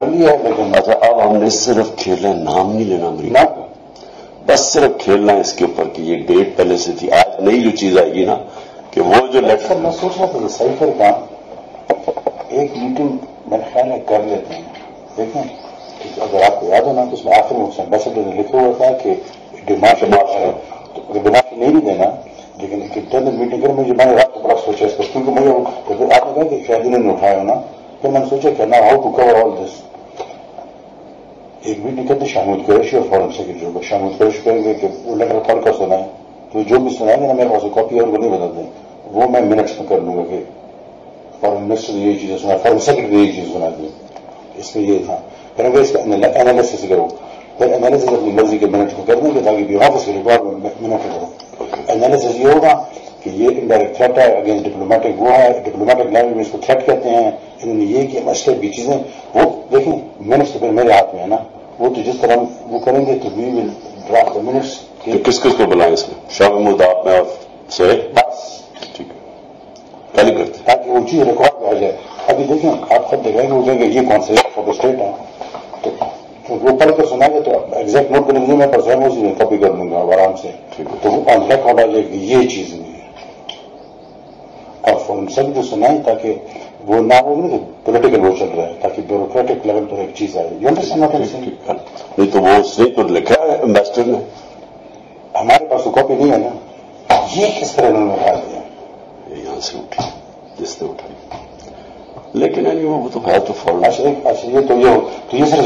لیا لیکن اچھا اب ہم نے صرف کھیلنا نام نہیں لینا امریکہ بس صرف کھیلنا ہے اس کے اوپر کہ یہ ڈیٹ پہلے سے تھی آج نئی جو چیز آئے گی نا کہ وہ جو لیٹر سر میں سوچ رہا تھا کہ سائفر کا ایک میٹنگ میرے خیال ہے کر لیتے ہیں۔ دیکھیں اگر آپ کو یاد ہو نا تو اس میں آخر میں ایمبیسڈر نے لکھا ہوا تھا کہ ڈیمانڈ ڈیمانڈ نہیں بھی دینا لیکن ایک انٹرنل میٹنگ کر مجھے میں نے رات کو بڑا سوچا اس کو کیونکہ مجھے آپ نے کہا کہ شاید انہوں نے اٹھایا ہونا پھر میں نے سوچا کہ نا ہاؤ ٹو کور آل دس ایک میٹنگ کرتے شامود قریشی اور فورن سیکرٹری کو شامود قریشی کہیں گے کہ وہ لیٹر پڑھ کر سنائیں تو جو بھی سنائیں گے نا میرے پاس کاپی اور وہ نہیں بتا دیں وہ میں منٹس میں کر لوں گا کہ فارن منسٹر نے یہ چیزیں سنا فارن سیکرٹری نے یہ چیز سنا دی اس میں یہ تھا پھر اگر اس کا انالیسس کرو پھر انالیسس اپنی مرضی کے منٹ میں کر دیں گے تاکہ بھی آفس کے ریکارڈ میں منٹ کرو انالیسس یہ ہوگا کہ یہ انڈائریکٹ تھریٹ ہے اگینسٹ ڈپلومیٹک وہ ہے ڈپلومیٹک لینگویج میں اس کو تھریٹ کہتے ہیں انہوں نے یہ کیا مسئلے کی چیزیں وہ دیکھیں منٹس تو پھر میرے ہاتھ میں ہے نا وہ تو جس طرح وہ کریں گے تو وی ول ڈرافٹ منٹس کہ کس کس کو بلائیں اس میں؟ شاہ محمود آپ میں بس۔ ٹھیک ہے۔ کل ہی کرتے تاکہ وہ چیز ریکارڈ میں آ جائے۔ ابھی دیکھیں آپ خود دیکھیں گے وہ کہیں گے یہ کون سے فوٹو اسٹیٹ ہے تو وہ پڑھ کر سنا گے تو ایگزیکٹ نوٹ کریں گے میں پر سہم اسی میں کاپی کر دوں گا آرام سے۔ تو وہ آن ریکارڈ آ جائے گی یہ چیز نہیں ہے۔ اور فون سب جو سنائیں تاکہ وہ نہ ہو پولیٹیکل وہ چل رہا ہے تاکہ بیوروکریٹک لیول پر ایک چیز آئے۔ یو انڈرسٹینڈ نہیں تو وہ اس نے تو لکھا ہے امبیسڈر نے۔ ہمارے پاس تو کاپی نہیں ہے نا۔ یہ کس طرح انہوں نے اٹھا دیا یہ یہاں سے اٹھی جس نے اٹھائی۔ لیکن وہ تو ہے تو فورن اچھا اچھا یہ تو یہ تو یہ صرف